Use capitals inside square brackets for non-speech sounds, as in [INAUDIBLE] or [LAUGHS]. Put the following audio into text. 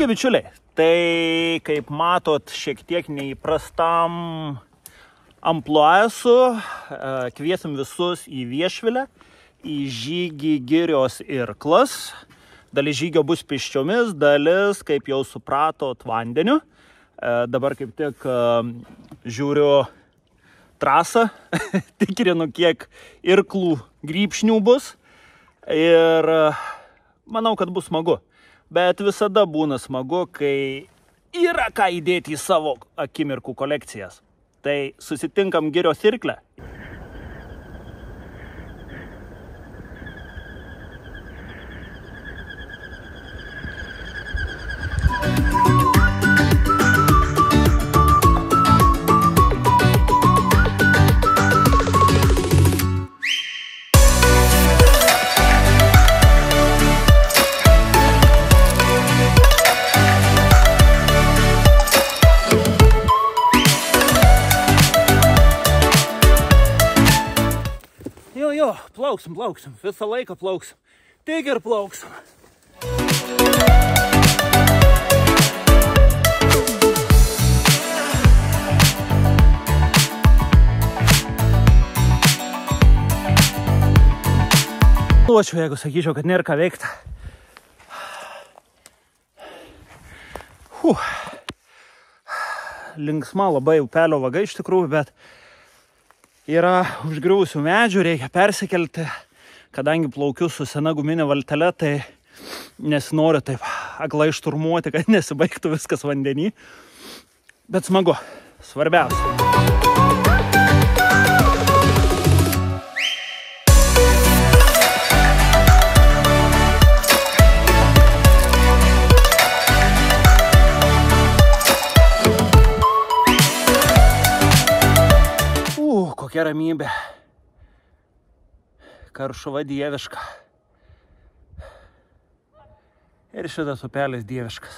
Sveiki, bičiuliai. Tai, kaip matot, šiek tiek neįprastam ampluo esu. E, Kviesim visus į viešvilę, į žygį girios ir klas. Dalis žygio bus piščiomis, dalis, kaip jau supratot, vandeniu. E, Dabar kaip tik e, žiūriu trasą, [LAUGHS] tikrinu, kiek irklų grįpšnių bus. Ir manau, kad bus smagu. Bet visada būna smagu, kai yra ką įdėti į savo akimirkų kolekcijas. Tai susitinkam girios irklę. Jo, jo, plauksim, plauksim, visą laiką plauksim. Tik ir plauksim. Nuočiau, jeigu sakyčiau, kad nėra ką veikti. Huh. Linksma labai upelio vaga iš tikrųjų, bet yra užgriuvusių medžių, reikia persikelti. Kadangi plaukiu su sena guminė valtelė, tai nesinori taip aklai šturmuoti, kad [LAUGHS] nesibaigtų viskas vandenį. Bet smagu, svarbiausia. Kokia ramybė. Karšuva dieviška. Ir šitas upelis dieviškas.